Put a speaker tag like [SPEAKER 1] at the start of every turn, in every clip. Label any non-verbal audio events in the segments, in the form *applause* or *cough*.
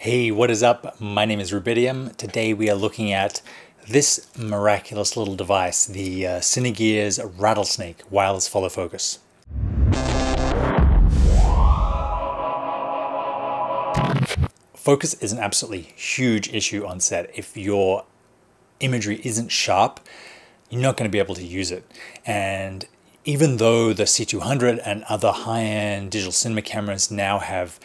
[SPEAKER 1] Hey, what is up? My name is Rubidium. Today we are looking at this miraculous little device, the uh, Cinegears Rattlesnake Wireless Follow Focus. Focus is an absolutely huge issue on set. If your imagery isn't sharp, you're not going to be able to use it. And even though the C200 and other high-end digital cinema cameras now have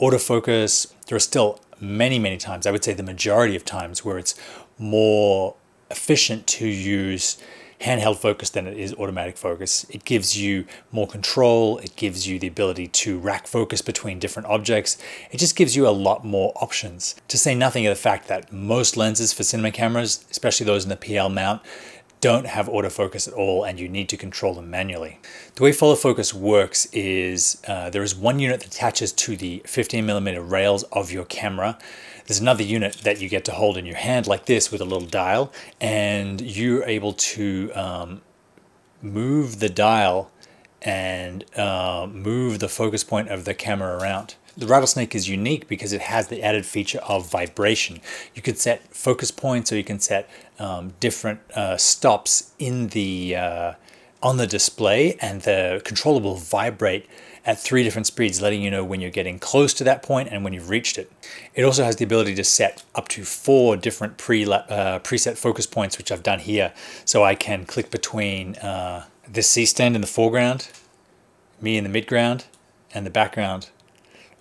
[SPEAKER 1] autofocus, there are still many, many times, I would say the majority of times, where it's more efficient to use handheld focus than it is automatic focus. It gives you more control, it gives you the ability to rack focus between different objects. It just gives you a lot more options. To say nothing of the fact that most lenses for cinema cameras, especially those in the PL mount, don't have autofocus at all and you need to control them manually. The way follow focus works is uh, there is one unit that attaches to the 15 millimeter rails of your camera. There's another unit that you get to hold in your hand like this with a little dial and you're able to um, move the dial and uh, move the focus point of the camera around. The rattlesnake is unique because it has the added feature of vibration. You can set focus points or you can set um, different uh, stops in the uh, on the display and the controller will vibrate at three different speeds, letting you know when you're getting close to that point and when you've reached it. It also has the ability to set up to four different pre uh, preset focus points, which I've done here. So I can click between uh, this C-stand in the foreground, me in the midground, and the background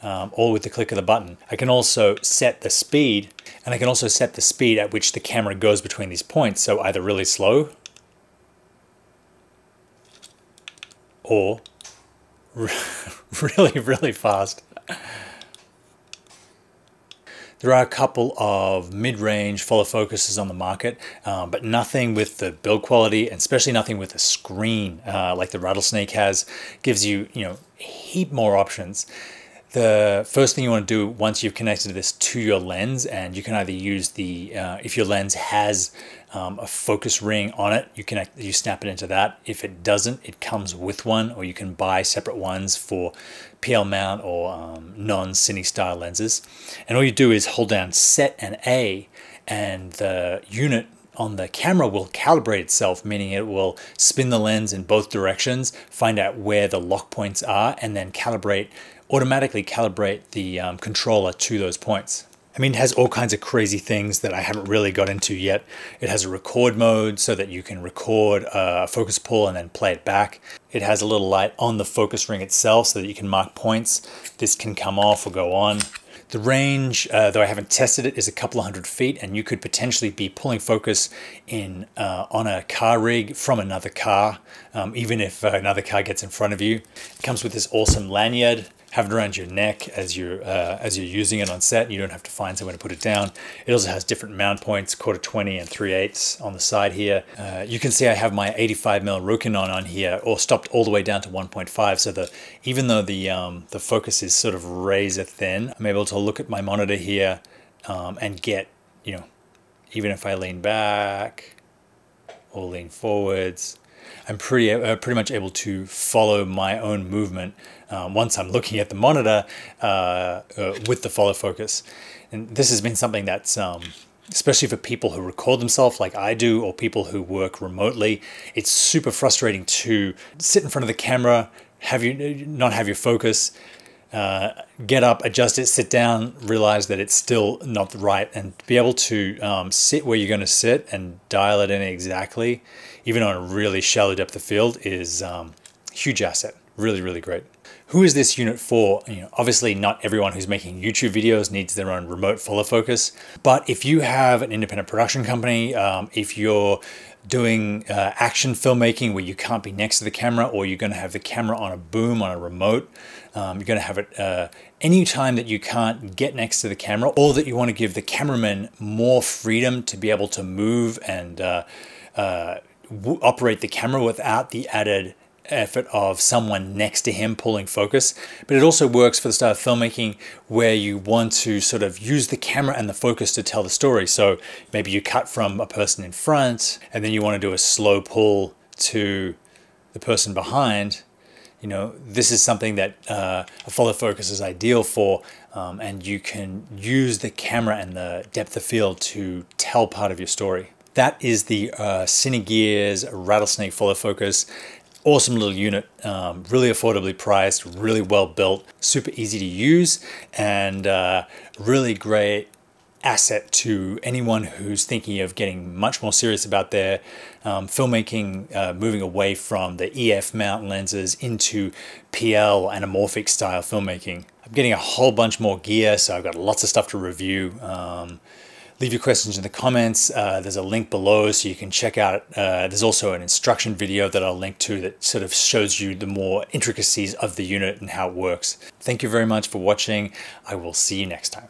[SPEAKER 1] um, all with the click of the button. I can also set the speed and I can also set the speed at which the camera goes between these points. So either really slow or *laughs* really, really fast. There are a couple of mid-range follow focuses on the market, um, but nothing with the build quality, and especially nothing with a screen uh, like the Rattlesnake has, gives you, you know, a heap more options the first thing you want to do once you've connected this to your lens and you can either use the uh, if your lens has um, a focus ring on it you connect you snap it into that. If it doesn't it comes with one or you can buy separate ones for PL mount or um, non-cine style lenses. And all you do is hold down set and A and the unit on the camera will calibrate itself, meaning it will spin the lens in both directions, find out where the lock points are, and then calibrate automatically calibrate the um, controller to those points. I mean, it has all kinds of crazy things that I haven't really got into yet. It has a record mode so that you can record a focus pull and then play it back. It has a little light on the focus ring itself so that you can mark points. This can come off or go on. The range, uh, though I haven't tested it, is a couple of hundred feet, and you could potentially be pulling focus in uh, on a car rig from another car, um, even if uh, another car gets in front of you. It comes with this awesome lanyard have it around your neck as you're uh, as you're using it on set. You don't have to find somewhere to put it down. It also has different mount points, quarter 20 and 3 eighths on the side here. Uh, you can see I have my 85 mm Rokinon on here, or stopped all the way down to 1.5. So the even though the um, the focus is sort of razor thin, I'm able to look at my monitor here um, and get you know even if I lean back or lean forwards I'm pretty uh, pretty much able to follow my own movement um, once I'm looking at the monitor uh, uh, with the follow focus. And this has been something that's um, especially for people who record themselves like I do or people who work remotely. It's super frustrating to sit in front of the camera, have you not have your focus, uh, get up, adjust it, sit down, realize that it's still not right, and be able to um, sit where you're going to sit and dial it in exactly, even on a really shallow depth of field, is um, huge asset. Really, really great. Who is this unit for? You know, obviously not everyone who's making YouTube videos needs their own remote follow focus, but if you have an independent production company, um, if you're doing uh, action filmmaking where you can't be next to the camera or you're going to have the camera on a boom on a remote, um, you're going to have it uh, any time that you can't get next to the camera or that you want to give the cameraman more freedom to be able to move and uh, uh operate the camera without the added effort of someone next to him pulling focus, but it also works for the style of filmmaking where you want to sort of use the camera and the focus to tell the story. So maybe you cut from a person in front and then you want to do a slow pull to the person behind. you know, this is something that uh, a follow focus is ideal for, um, and you can use the camera and the depth of field to tell part of your story. That is the uh, Cinegears Rattlesnake follow focus. Awesome little unit, um, really affordably priced, really well built, super easy to use, and uh, really great asset to anyone who's thinking of getting much more serious about their um, filmmaking, uh, moving away from the EF mount lenses into PL anamorphic style filmmaking. I'm getting a whole bunch more gear, so I've got lots of stuff to review. Um, leave your questions in the comments. Uh, there's a link below so you can check out. Uh, there's also an instruction video that I'll link to that sort of shows you the more intricacies of the unit and how it works. Thank you very much for watching. I will see you next time.